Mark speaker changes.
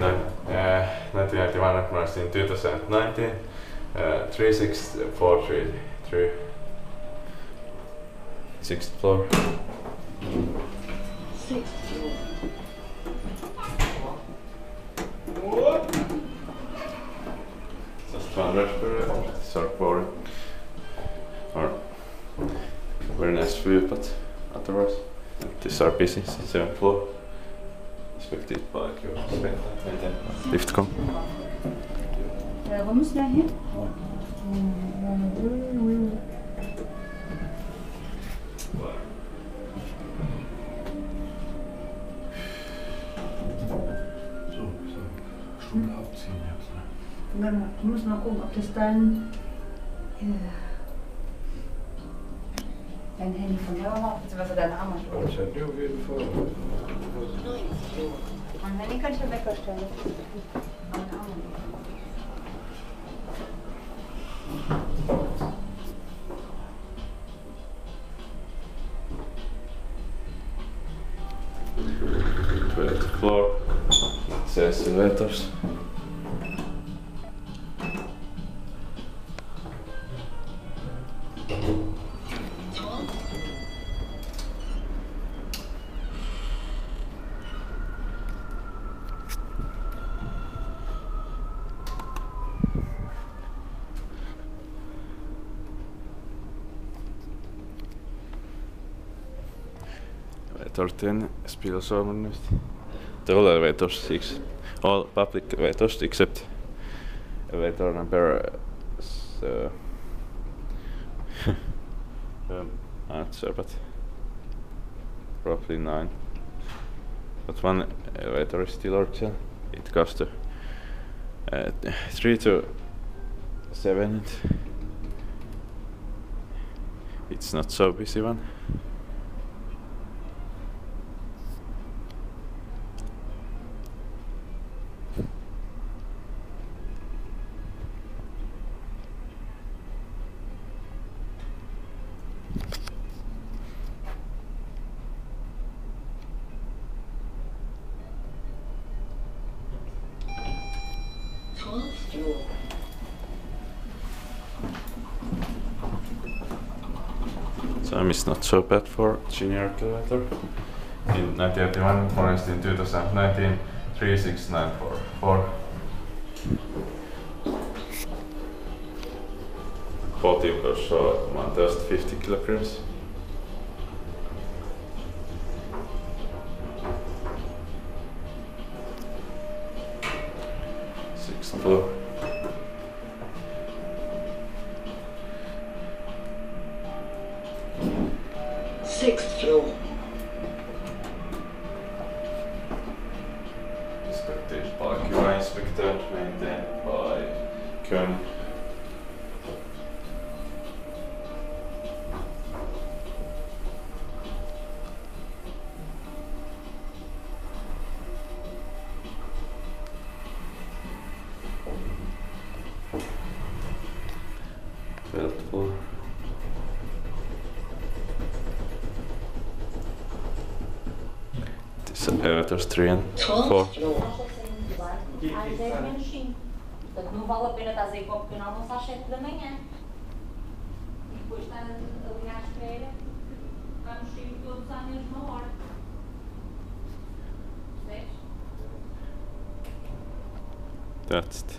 Speaker 1: the, uh, 1991 recognized in 2019. Uh, 36433. Sixth floor.
Speaker 2: Sixth floor.
Speaker 1: Just standard for uh. Or very nice view, but otherwise, these are busy. Seventh floor. expected by your spend
Speaker 2: Lift kommen. Wo müssen
Speaker 3: wir hin? Stunde abziehen jetzt. Ne?
Speaker 2: Wir müssen mal gucken, ob das dann. Äh dein Handy von mir Hermann, beziehungsweise dein Arm
Speaker 3: hat. Das Handy auf jeden Fall.
Speaker 2: Mein Handy kann ich ja wegstellen. Mein Arm.
Speaker 1: Toilet floor, says inventors. 13 Spilosomernest. The all elevators 6. All public elevators except elevator number. So um, not sure, but roughly 9. But one elevator is still urgent. It costs uh, uh, 3 to 7. It's not so busy one. Time is not so bad for junior elevator. In 1981, for instance, in 2019, 36944. 40 or test 50 kilograms. Floor.
Speaker 2: Sixth floor.
Speaker 1: Inspected by QA inspector, maintained by Kone. Twelfth floor. And four.
Speaker 4: Às 10 menos 5. Portanto, não vale a pena estar a ir para o pequeno almoço às 7 da manhã. E depois estar ali à espera, vamos sair todos à mesma hora. Percebes?
Speaker 1: That's it.